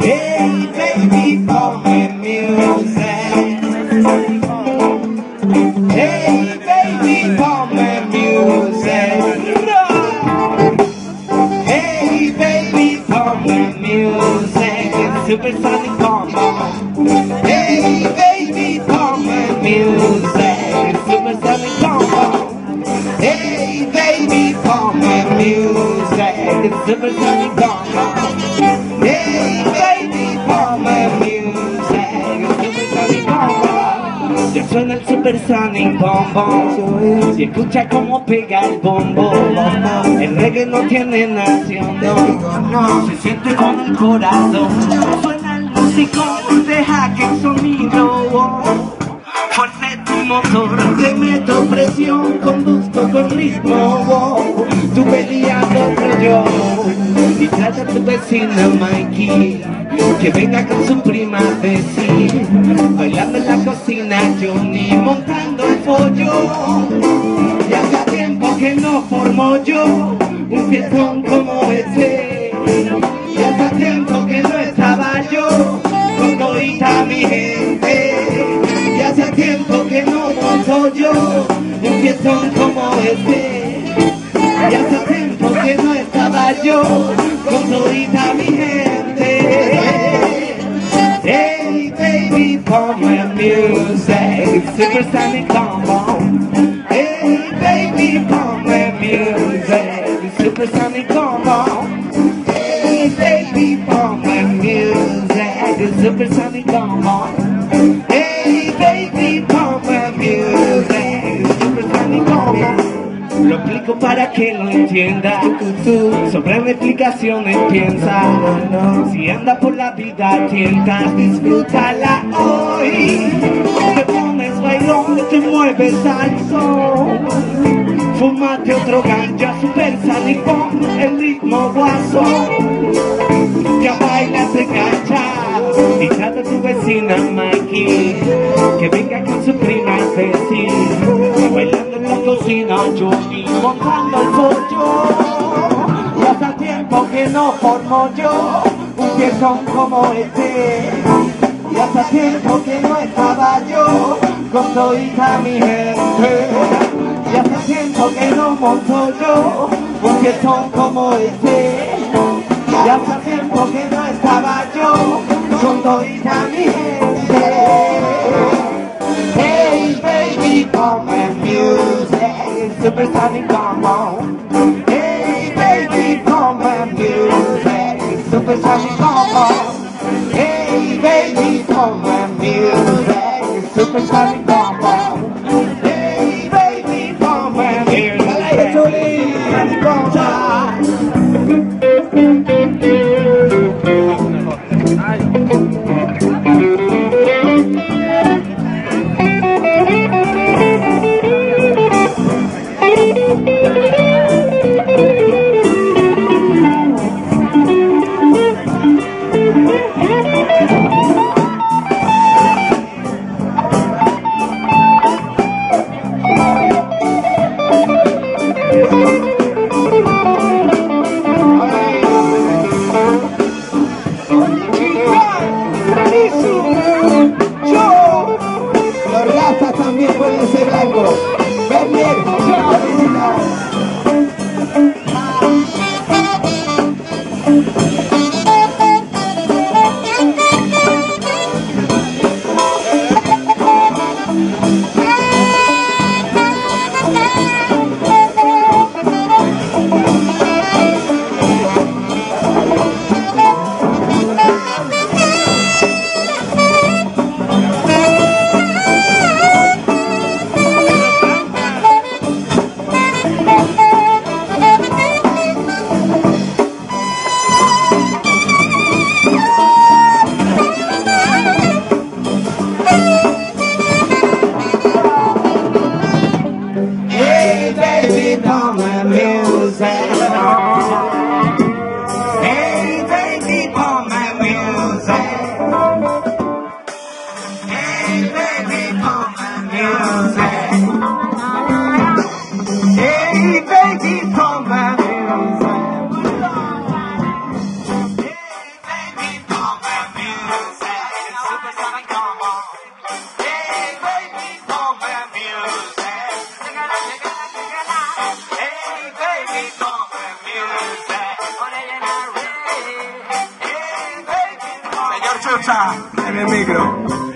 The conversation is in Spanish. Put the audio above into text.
Hey, baby, come and music. Hey, baby, come and music. Hey, baby, come and music. Supersonic combo. Hey baby, come and music, supersonic combo. Hey baby, come and music, supersonic combo. Suena el supersonic combo. Si escucha cómo pega el bombo. El reggae no tiene nación, no. Se siente con el corazón. Suena el músico, deja que el sonido Fuerte tu motor, te meto presión, conduzco con ritmo. Tú peleando yo Trata a tu vecina Mikey Que venga con su prima Bessie Bailando en la cocina Johnny Montando el pollo. Y hace tiempo que no formo yo Un fiestón como este Y hace tiempo que no estaba yo Con todita mi gente. Y hace tiempo que no monto yo Un fiestón como este Y hace tiempo que no estaba yo music. Supersonic combo Hey baby, come and music. Supersonic combo Hey baby, come and music. Supersonic combo Hey lo explico para que lo entienda. Sobre la explicaciones piensa. Si anda por la vida tientas Disfrútala hoy. Te pones bailón, te mueves al sol. Fumate otro ganja super sanicón El ritmo guaso. Ya bailas de cancha Y trata a tu vecina Mikey Que venga con su prima Cocina Johnny Montando el pollo Y hace tiempo que no formo yo Un fiestón como este. Y hace tiempo que no estaba yo Con todita mi gente. Y hace tiempo que no monto yo Un fiestón como este. Y hace tiempo que no estaba yo Con todita mi gente. Hey baby, come and music, supersonic combo. Hey baby, come and music, supersonic combo. Hey baby, come and music, supersonic combo. Yo. Los ratas también pueden ser blancos. baby mama. chocha en el micro.